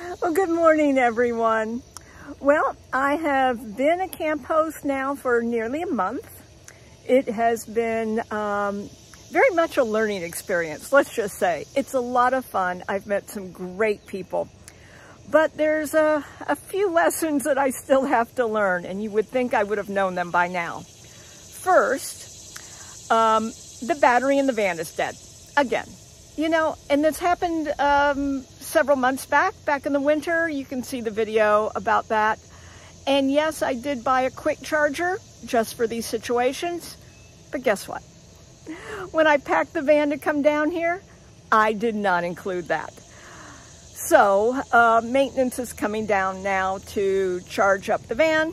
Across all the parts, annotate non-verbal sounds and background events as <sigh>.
Well, good morning, everyone. Well, I have been a camp host now for nearly a month. It has been um, very much a learning experience, let's just say. It's a lot of fun. I've met some great people. But there's a, a few lessons that I still have to learn, and you would think I would have known them by now. First, um, the battery in the van is dead. Again. You know, and this happened um, several months back, back in the winter. You can see the video about that. And yes, I did buy a quick charger just for these situations. But guess what? <laughs> When I packed the van to come down here, I did not include that. So uh, maintenance is coming down now to charge up the van,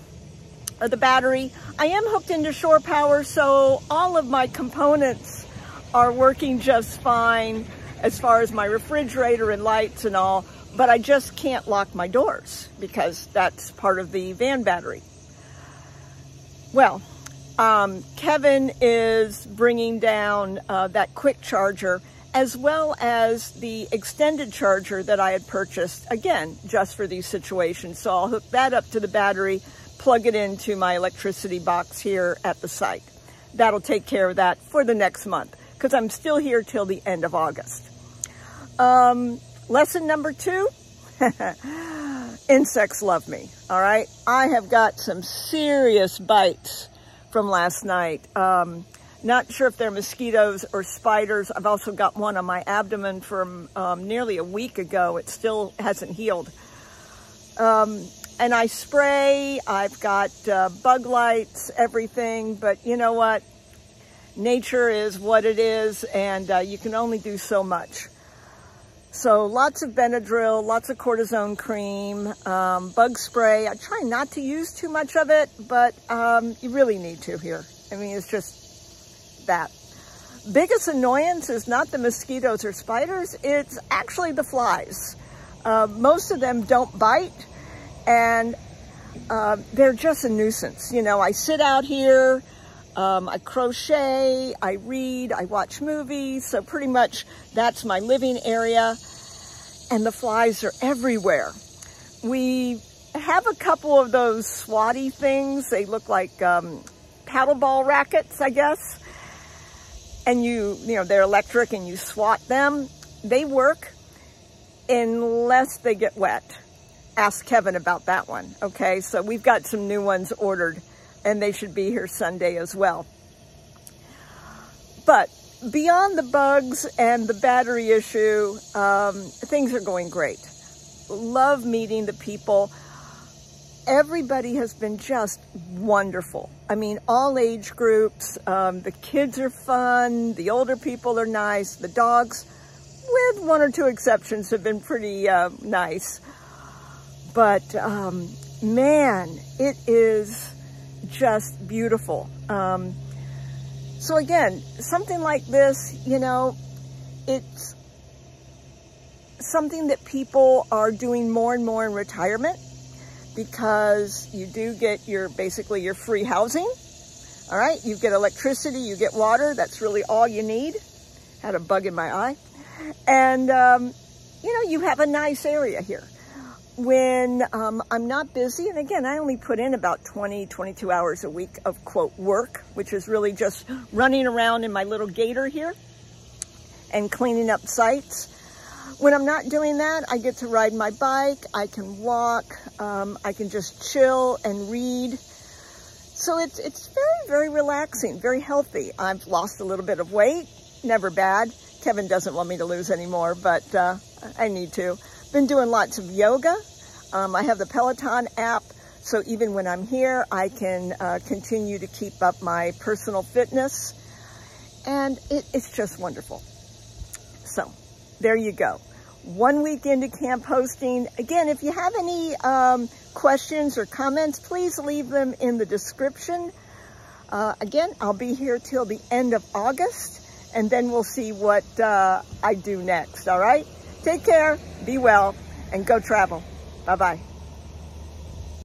or the battery. I am hooked into shore power, so all of my components are working just fine as far as my refrigerator and lights and all, but I just can't lock my doors because that's part of the van battery. Well, um, Kevin is bringing down uh, that quick charger as well as the extended charger that I had purchased, again, just for these situations. So I'll hook that up to the battery, plug it into my electricity box here at the site. That'll take care of that for the next month because I'm still here till the end of August. Um, lesson number two, <laughs> insects love me, all right? I have got some serious bites from last night. Um, not sure if they're mosquitoes or spiders. I've also got one on my abdomen from um, nearly a week ago. It still hasn't healed. Um, and I spray, I've got uh, bug lights, everything, but you know what? Nature is what it is, and uh, you can only do so much. So lots of Benadryl, lots of cortisone cream, um, bug spray. I try not to use too much of it, but um, you really need to here. I mean, it's just that. Biggest annoyance is not the mosquitoes or spiders, it's actually the flies. Uh, most of them don't bite and uh, they're just a nuisance. You know, I sit out here, um, I crochet, I read, I watch movies. So pretty much that's my living area and the flies are everywhere. We have a couple of those swatty things. They look like um, paddle ball rackets, I guess and you, you know, they're electric and you swat them, they work unless they get wet. Ask Kevin about that one, okay? So we've got some new ones ordered and they should be here Sunday as well. But beyond the bugs and the battery issue, um, things are going great. Love meeting the people everybody has been just wonderful. I mean, all age groups. Um, the kids are fun. The older people are nice. The dogs, with one or two exceptions, have been pretty uh, nice. But um, man, it is just beautiful. Um, so again, something like this, you know, it's something that people are doing more and more in retirement because you do get your basically your free housing. All right, you get electricity, you get water. That's really all you need. Had a bug in my eye. And, um, you know, you have a nice area here. When um, I'm not busy, and again, I only put in about 20, 22 hours a week of quote work, which is really just running around in my little gator here and cleaning up sites. When I'm not doing that, I get to ride my bike, I can walk, um, I can just chill and read. So it's, it's very, very relaxing, very healthy. I've lost a little bit of weight, never bad. Kevin doesn't want me to lose anymore, but uh, I need to. Been doing lots of yoga. Um, I have the Peloton app, so even when I'm here, I can uh, continue to keep up my personal fitness. And it, it's just wonderful. So there you go. One week into camp hosting. Again, if you have any um, questions or comments, please leave them in the description. Uh, again, I'll be here till the end of August, and then we'll see what uh, I do next, all right? Take care, be well, and go travel. Bye-bye.